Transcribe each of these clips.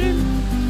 Lip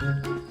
Chết